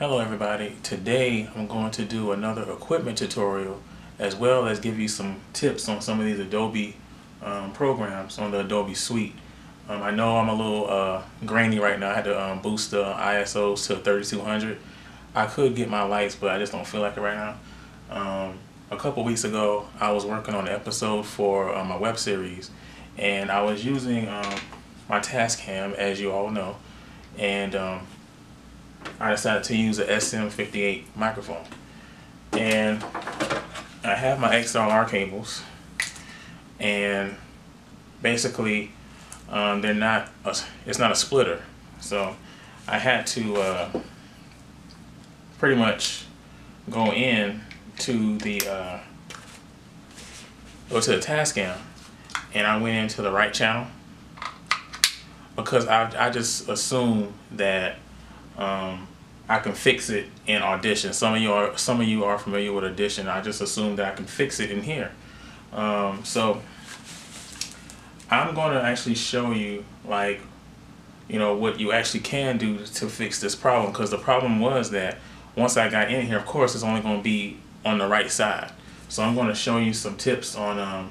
Hello everybody. Today I'm going to do another equipment tutorial as well as give you some tips on some of these Adobe um, programs on the Adobe Suite. Um, I know I'm a little uh, grainy right now. I had to um, boost the ISOs to 3200. I could get my lights but I just don't feel like it right now. Um, a couple weeks ago I was working on an episode for uh, my web series and I was using um, my Tascam as you all know and um, I decided to use a SM58 microphone. And I have my XLR cables and basically um, they're not, a, it's not a splitter. So I had to uh, pretty much go in to the, uh, go to the Tascam and I went into the right channel because I, I just assumed that um, I can fix it in Audition. Some of you are some of you are familiar with Audition. I just assume that I can fix it in here. Um, so I'm going to actually show you like you know what you actually can do to fix this problem because the problem was that once I got in here of course it's only going to be on the right side so I'm going to show you some tips on um,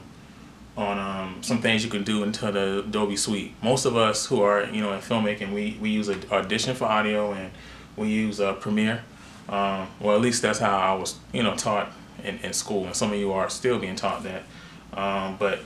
on um, some things you can do into the Adobe Suite. Most of us who are, you know, in filmmaking, we, we use Audition for audio and we use uh, Premiere. Um, well, at least that's how I was, you know, taught in, in school, and some of you are still being taught that. Um, but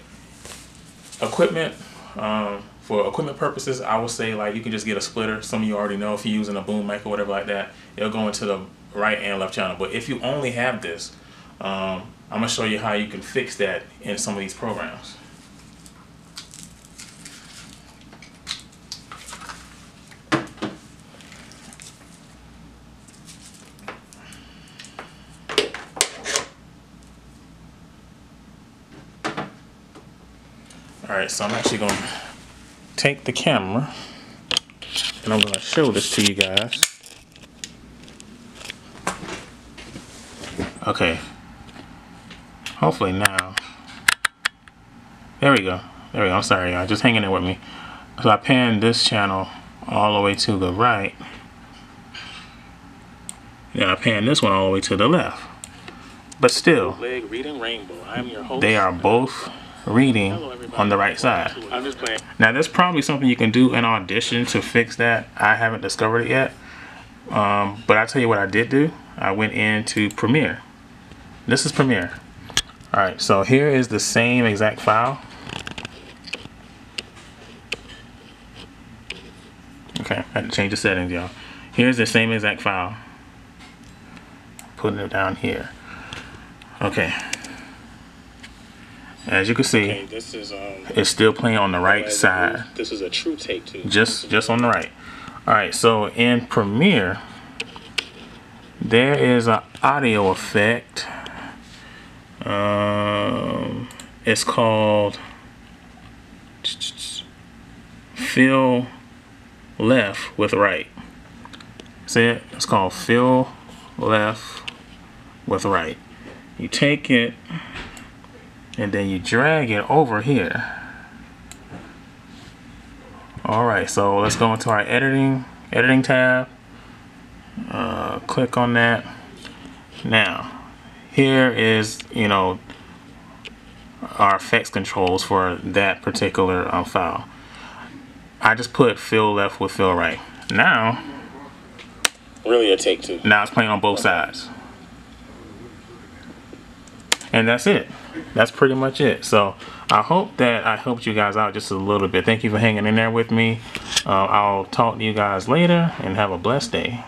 equipment, um, for equipment purposes, I would say like you can just get a splitter. Some of you already know if you're using a boom mic or whatever like that, it'll go into the right and left channel. But if you only have this, um, I'm going to show you how you can fix that in some of these programs. Alright, so I'm actually going to take the camera and I'm going to show this to you guys. Okay, Hopefully now. There we go. There we go. I'm sorry, y'all. Just hanging there with me. So I pan this channel all the way to the right. Then I pan this one all the way to the left. But still, they are both reading on the right side. Now, there's probably something you can do in Audition to fix that. I haven't discovered it yet. Um, but I tell you what I did do. I went into Premiere. This is Premiere. Alright, so here is the same exact file. Okay, I had to change the settings, y'all. Here's the same exact file. Putting it down here. Okay. As you can see, okay, this is, um, it's still playing on the right side. This is a true take too. Just, just on the right. All right, so in Premiere, there is an audio effect um, it's called fill left with right. See it? It's called fill left with right. You take it and then you drag it over here. Alright, so let's go into our editing editing tab. Uh, click on that. Now, here is, you know, our effects controls for that particular um, file. I just put fill left with fill right. Now, really a take two. Now it's playing on both sides. And that's it. That's pretty much it. So I hope that I helped you guys out just a little bit. Thank you for hanging in there with me. Uh, I'll talk to you guys later and have a blessed day.